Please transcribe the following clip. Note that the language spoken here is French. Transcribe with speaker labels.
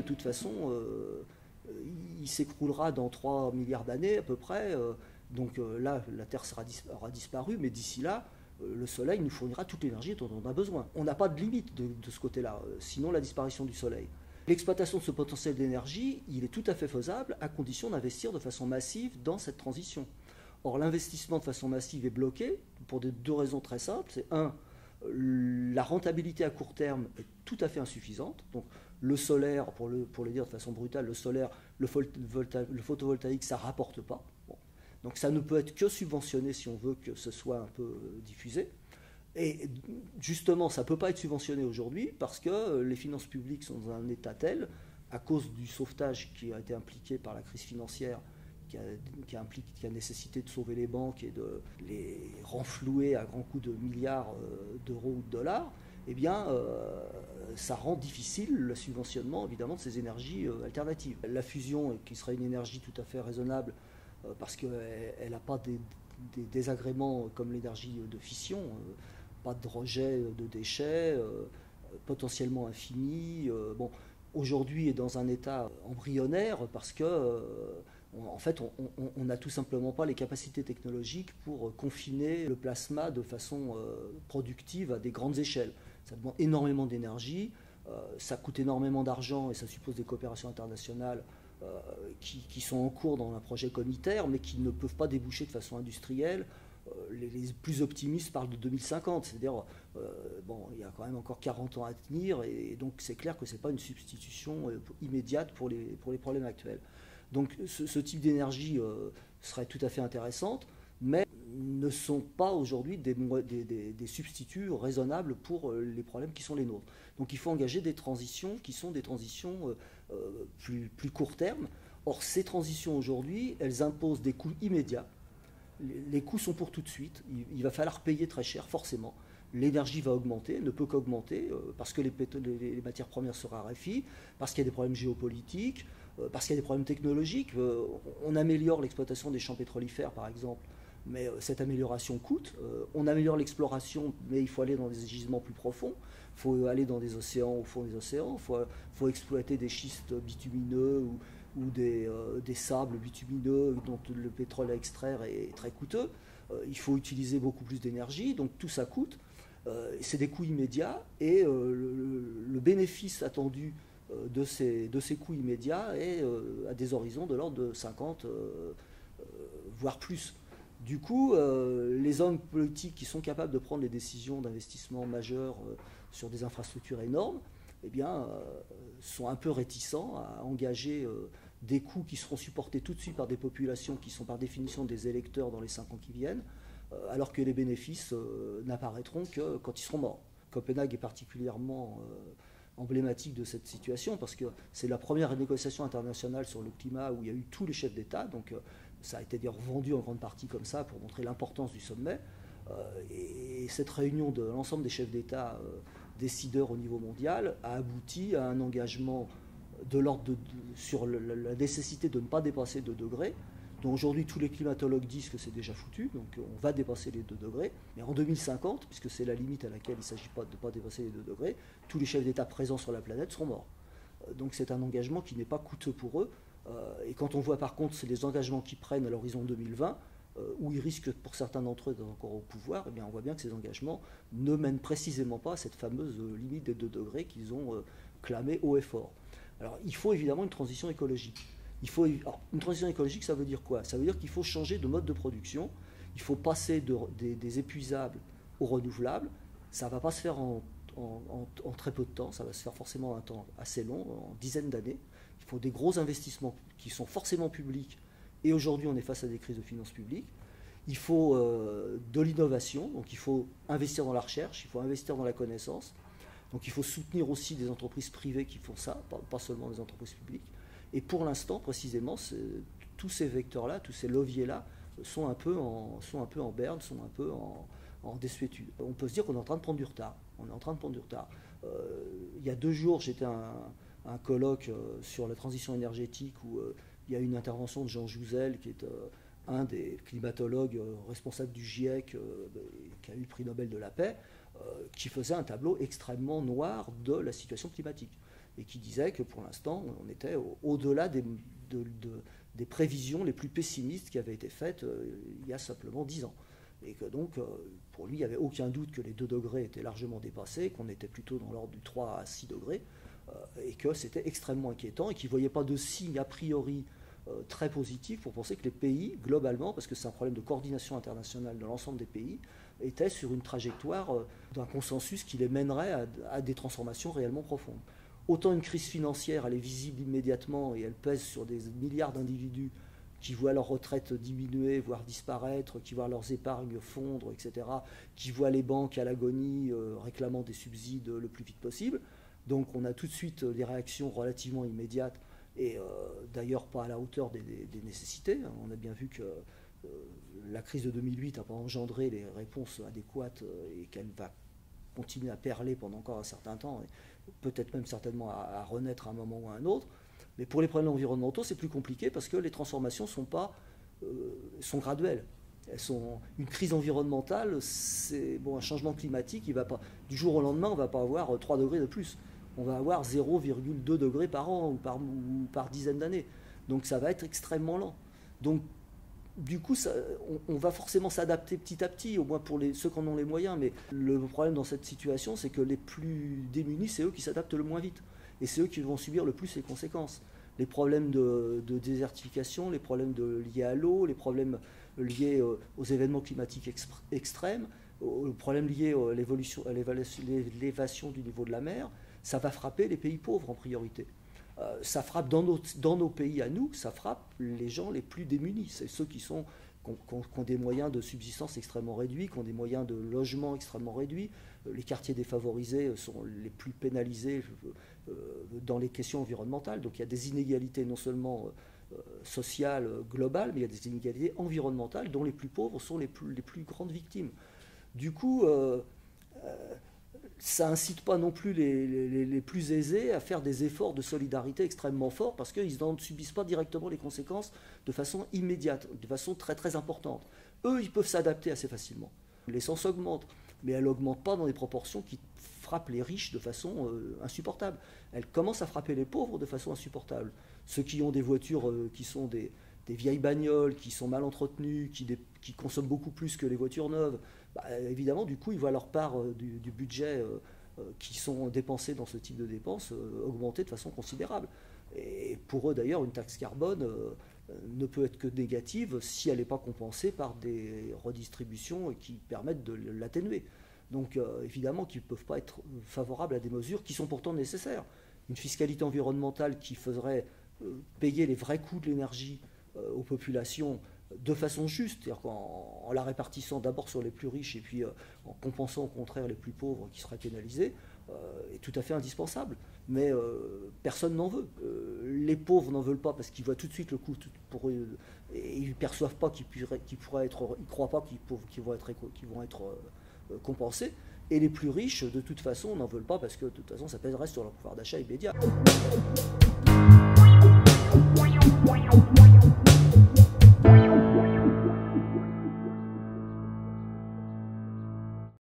Speaker 1: de toute façon, il s'écroulera dans 3 milliards d'années à peu près. donc là, la Terre sera aura disparu, mais d'ici là, le Soleil nous fournira toute l'énergie dont on a besoin. On n'a pas de limite de, ce côté-là, sinon la disparition du Soleil. L'exploitation de ce potentiel d'énergie, il est tout à fait faisable à condition d'investir de façon massive dans cette transition. Or, l'investissement de façon massive est bloqué pour deux raisons très simples. C'est un, la rentabilité à court terme est tout à fait insuffisante. Donc, le solaire, pour le, dire de façon brutale, le, photovoltaïque, ça ne rapporte pas. Donc ça ne peut être que subventionné si on veut que ce soit un peu euh, diffusé. Et justement, ça ne peut pas être subventionné aujourd'hui parce que euh, les finances publiques sont dans un état tel, à cause du sauvetage qui a été impliqué par la crise financière, qui a, qui qui a nécessité de sauver les banques et de les renflouer à grands coups de milliards euh, d'euros ou de dollars, eh bien, ça rend difficile le subventionnement, évidemment, de ces énergies alternatives. La fusion, qui serait une énergie tout à fait raisonnable, euh, parce qu'elle n'a pas des, désagréments comme l'énergie de fission, euh, pas de rejet de déchets, euh, potentiellement infini. bon, aujourd'hui est dans un état embryonnaire parce que en fait, on n'a tout simplement pas les capacités technologiques pour confiner le plasma de façon productive à des grandes échelles. Ça demande énormément d'énergie, ça coûte énormément d'argent et ça suppose des coopérations internationales euh, qui, sont en cours dans un projet communautaire, mais qui ne peuvent pas déboucher de façon industrielle. Euh, les, plus optimistes parlent de 2050, c'est-à-dire, euh, bon, il y a quand même encore 40 ans à tenir, et, donc c'est clair que ce n'est pas une substitution immédiate pour les problèmes actuels. Donc ce, type d'énergie serait tout à fait intéressante, mais ne sont pas aujourd'hui des, substituts raisonnables pour les problèmes qui sont les nôtres. Donc il faut engager des transitions qui sont des transitions euh, plus, court terme. Or, ces transitions aujourd'hui, elles imposent des coûts immédiats. Les, coûts sont pour tout de suite. Il, va falloir payer très cher, forcément. L'énergie va augmenter, ne peut qu'augmenter, euh, parce que les, matières premières se raréfient, parce qu'il y a des problèmes géopolitiques, euh, parce qu'il y a des problèmes technologiques. on améliore l'exploitation des champs pétrolifères, par exemple mais cette amélioration coûte. on améliore l'exploration, mais il faut aller dans des gisements plus profonds il faut aller dans des océans, au fond des océans, il faut, exploiter des schistes bitumineux ou, euh, des, sables bitumineux dont le pétrole à extraire est très coûteux. Euh, il faut utiliser beaucoup plus d'énergie, donc tout ça coûte. Euh, c'est des coûts immédiats et le, bénéfice attendu de ces, de ces coûts immédiats est à des horizons de l'ordre de 50, voire plus. Du coup, les hommes politiques qui sont capables de prendre les décisions d'investissement majeurs sur des infrastructures énormes, eh bien, euh, sont un peu réticents à engager euh, des coûts qui seront supportés tout de suite par des populations qui sont par définition des électeurs dans les cinq ans qui viennent, euh, alors que les bénéfices n'apparaîtront que quand ils seront morts. Copenhague est particulièrement emblématique de cette situation parce que c'est la première négociation internationale sur le climat où il y a eu tous les chefs d'État, donc ça a été vendu en grande partie comme ça pour montrer l'importance du sommet. et, cette réunion de l'ensemble des chefs d'État décideurs au niveau mondial a abouti à un engagement de l'ordre sur la nécessité de ne pas dépasser 2 degrés. Donc aujourd'hui, tous les climatologues disent que c'est déjà foutu, donc on va dépasser les 2 degrés. Mais en 2050, puisque c'est la limite à laquelle il ne s'agit pas de ne pas dépasser les 2 degrés, tous les chefs d'État présents sur la planète seront morts. Euh, donc c'est un engagement qui n'est pas coûteux pour eux. Euh, et quand on voit par contre les engagements qu'ils prennent à l'horizon 2020, euh, où ils risquent pour certains d'entre eux d'être encore au pouvoir, eh on voit bien que ces engagements ne mènent précisément pas à cette fameuse euh, limite des 2 degrés qu'ils ont euh, clamé haut et fort. Alors il faut évidemment une transition écologique. Il faut, une transition écologique, ça veut dire quoi? Ça veut dire qu'il faut changer de mode de production, il faut passer des, épuisables aux renouvelables. Ça ne va pas se faire en, en, très peu de temps, ça va se faire forcément un temps assez long, en dizaines d'années. Il faut des gros investissements qui sont forcément publics et aujourd'hui, on est face à des crises de finances publiques. Il faut euh, de l'innovation, donc il faut investir dans la recherche, il faut investir dans la connaissance. Donc il faut soutenir aussi des entreprises privées qui font ça, pas, seulement des entreprises publiques. Et pour l'instant, précisément, tous ces vecteurs-là, tous ces leviers-là sont un peu en, sont un peu en berne, sont un peu en, en désuétude. On peut se dire qu'on est en train de prendre du retard. On est en train de prendre du retard. Euh, il y a deux jours, j'étais à un, colloque euh, sur la transition énergétique où il y a une intervention de Jean Jouzel, qui est euh, un des climatologues euh, responsables du GIEC, euh, qui a eu le prix Nobel de la paix, qui faisait un tableau extrêmement noir de la situation climatique. Et qui disait que pour l'instant, on était au-delà des, prévisions les plus pessimistes qui avaient été faites il y a simplement 10 ans. Et que donc, pour lui, il n'y avait aucun doute que les 2 degrés étaient largement dépassés, qu'on était plutôt dans l'ordre du 3 à 6 degrés, et que c'était extrêmement inquiétant, et qu'il ne voyait pas de signe a priori euh, très positif pour penser que les pays, globalement, parce que c'est un problème de coordination internationale de l'ensemble des pays, étaient sur une trajectoire euh, d'un consensus qui les mènerait à, des transformations réellement profondes. Autant une crise financière, elle est visible immédiatement et elle pèse sur des milliards d'individus qui voient leur retraite diminuer, voire disparaître, qui voient leurs épargnes fondre, etc., qui voient les banques à l'agonie euh, réclamant des subsides le plus vite possible. Donc on a tout de suite des réactions relativement immédiates et euh, d'ailleurs pas à la hauteur des, nécessités. On a bien vu que euh, la crise de 2008 n'a pas engendré les réponses adéquates euh, et qu'elle va continuer à perler pendant encore un certain temps, peut-être même certainement à, renaître à un moment ou à un autre. Mais pour les problèmes environnementaux, c'est plus compliqué parce que les transformations sont, pas, sont graduelles. Elles sont, une crise environnementale, c'est bon, un changement climatique, il va pas, du jour au lendemain, on ne va pas avoir 3 degrés de plus on va avoir 0,2 degrés par an ou par, par dizaine d'années. Donc ça va être extrêmement lent. Donc du coup, on, va forcément s'adapter petit à petit, au moins pour ceux qui en ont les moyens. Mais le problème dans cette situation, c'est que les plus démunis, c'est eux qui s'adaptent le moins vite. Et c'est eux qui vont subir le plus les conséquences. Les problèmes de, désertification, les problèmes liés à l'eau, les problèmes liés euh, aux événements climatiques extrêmes, les problèmes liés à l'élévation du niveau de la mer, ça va frapper les pays pauvres en priorité. Euh, ça frappe dans nos, pays à nous, ça frappe les gens les plus démunis. C'est ceux qui, ont, des moyens de subsistance extrêmement réduits, qui ont des moyens de logement extrêmement réduits. Euh, les quartiers défavorisés sont les plus pénalisés euh, dans les questions environnementales. Donc il y a des inégalités non seulement sociales globales, mais il y a des inégalités environnementales dont les plus pauvres sont les plus grandes victimes. Du coup, ça incite pas non plus les, plus aisés à faire des efforts de solidarité extrêmement forts parce qu'ils ne subissent pas directement les conséquences de façon immédiate, de façon très très importante. Eux, ils peuvent s'adapter assez facilement. L'essence augmente, mais elle n'augmente pas dans des proportions qui frappent les riches de façon euh, insupportable. Elle commence à frapper les pauvres de façon insupportable. Ceux qui ont des voitures euh, qui sont des, vieilles bagnoles, qui sont mal entretenues, qui consomment beaucoup plus que les voitures neuves, bah, évidemment, du coup, ils voient leur part euh, du, budget euh, euh, qui sont dépensés dans ce type de dépenses augmenter de façon considérable. Et pour eux, d'ailleurs, une taxe carbone ne peut être que négative si elle n'est pas compensée par des redistributions qui permettent de l'atténuer. Donc évidemment qu'ils ne peuvent pas être favorables à des mesures qui sont pourtant nécessaires. Une fiscalité environnementale qui ferait payer les vrais coûts de l'énergie aux populations de façon juste, c'est-à-dire en, la répartissant d'abord sur les plus riches et puis euh, en compensant au contraire les plus pauvres qui seraient pénalisés, euh, est tout à fait indispensable. Mais euh, personne n'en veut. les pauvres n'en veulent pas parce qu'ils voient tout de suite le coût et ils ne perçoivent pas qu'ils pourraient être, ils croient pas qu'ils vont être, vont être compensés. Et les plus riches, de toute façon, n'en veulent pas parce que de toute façon, ça pèserait sur leur pouvoir d'achat immédiat.